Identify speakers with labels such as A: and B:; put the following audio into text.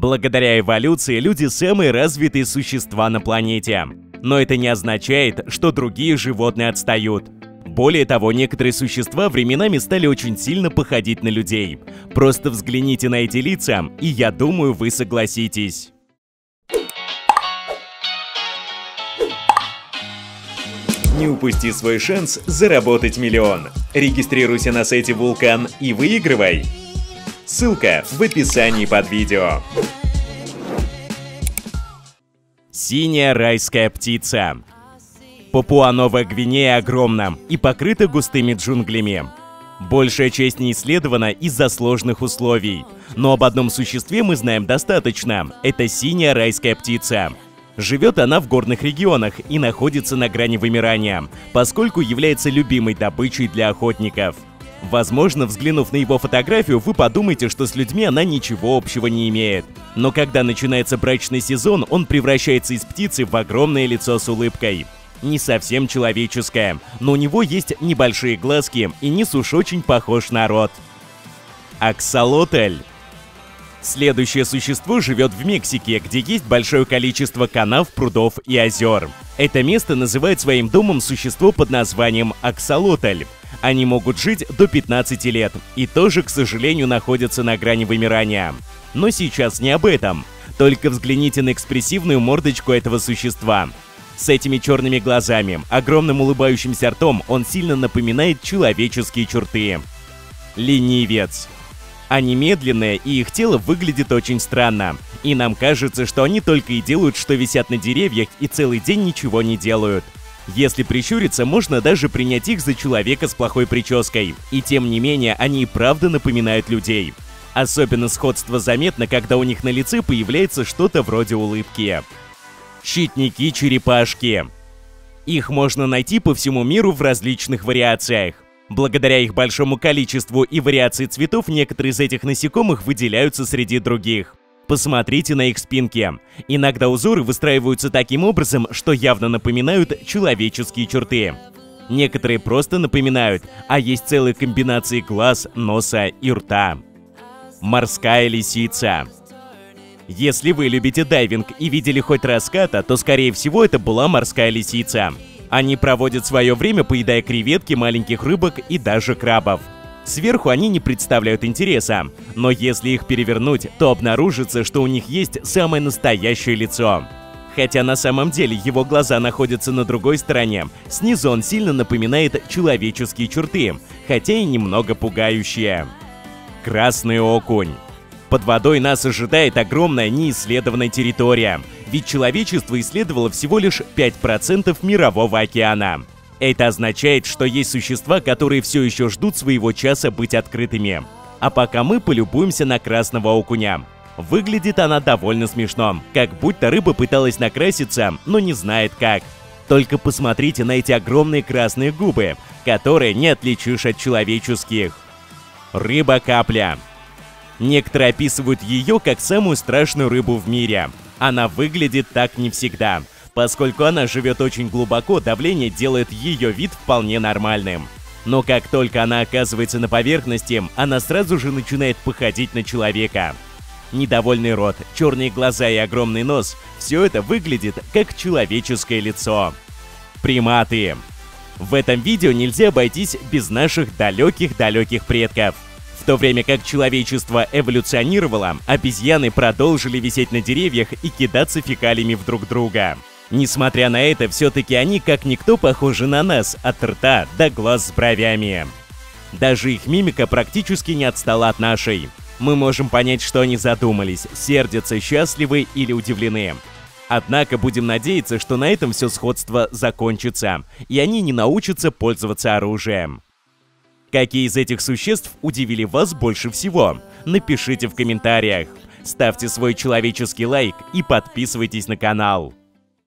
A: Благодаря эволюции люди самые развитые существа на планете. Но это не означает, что другие животные отстают. Более того, некоторые существа временами стали очень сильно походить на людей. Просто взгляните на эти лица, и я думаю, вы согласитесь. Не упусти свой шанс заработать миллион. Регистрируйся на сайте Вулкан и выигрывай. Ссылка в описании под видео. Синяя райская птица. Папуа-Новая Гвинея огромна и покрыта густыми джунглями. Большая часть не исследована из-за сложных условий. Но об одном существе мы знаем достаточно. Это синяя райская птица. Живет она в горных регионах и находится на грани вымирания, поскольку является любимой добычей для охотников. Возможно, взглянув на его фотографию, вы подумаете, что с людьми она ничего общего не имеет. Но когда начинается брачный сезон, он превращается из птицы в огромное лицо с улыбкой. Не совсем человеческое, но у него есть небольшие глазки и нис очень похож на рот. Аксолотль Следующее существо живет в Мексике, где есть большое количество канав, прудов и озер. Это место называет своим домом существо под названием аксолотль. Они могут жить до 15 лет и тоже, к сожалению, находятся на грани вымирания. Но сейчас не об этом. Только взгляните на экспрессивную мордочку этого существа. С этими черными глазами, огромным улыбающимся ртом он сильно напоминает человеческие черты. Ленивец. Они медленные, и их тело выглядит очень странно. И нам кажется, что они только и делают, что висят на деревьях и целый день ничего не делают. Если прищуриться, можно даже принять их за человека с плохой прической. И тем не менее, они и правда напоминают людей. Особенно сходство заметно, когда у них на лице появляется что-то вроде улыбки. Щитники-черепашки. Их можно найти по всему миру в различных вариациях. Благодаря их большому количеству и вариации цветов некоторые из этих насекомых выделяются среди других. Посмотрите на их спинки. Иногда узоры выстраиваются таким образом, что явно напоминают человеческие черты. Некоторые просто напоминают, а есть целые комбинации глаз, носа и рта. Морская лисица. Если вы любите дайвинг и видели хоть раската, то скорее всего это была морская лисица. Они проводят свое время, поедая креветки, маленьких рыбок и даже крабов. Сверху они не представляют интереса, но если их перевернуть, то обнаружится, что у них есть самое настоящее лицо. Хотя на самом деле его глаза находятся на другой стороне, снизу он сильно напоминает человеческие черты, хотя и немного пугающие. Красный окунь. Под водой нас ожидает огромная неисследованная территория – ведь человечество исследовало всего лишь 5% мирового океана. Это означает, что есть существа, которые все еще ждут своего часа быть открытыми. А пока мы полюбуемся на красного окуня. Выглядит она довольно смешно, как будто рыба пыталась накраситься, но не знает как. Только посмотрите на эти огромные красные губы, которые не отличишь от человеческих. Рыба-капля. Некоторые описывают ее как самую страшную рыбу в мире. Она выглядит так не всегда. Поскольку она живет очень глубоко, давление делает ее вид вполне нормальным. Но как только она оказывается на поверхности, она сразу же начинает походить на человека. Недовольный рот, черные глаза и огромный нос – все это выглядит как человеческое лицо. Приматы. В этом видео нельзя обойтись без наших далеких-далеких предков – то время как человечество эволюционировало, обезьяны продолжили висеть на деревьях и кидаться фекалиями в друг друга. Несмотря на это, все-таки они как никто похожи на нас, от рта до глаз с бровями. Даже их мимика практически не отстала от нашей. Мы можем понять, что они задумались, сердятся, счастливы или удивлены. Однако будем надеяться, что на этом все сходство закончится, и они не научатся пользоваться оружием. Какие из этих существ удивили вас больше всего? Напишите в комментариях. Ставьте свой человеческий лайк и подписывайтесь на канал.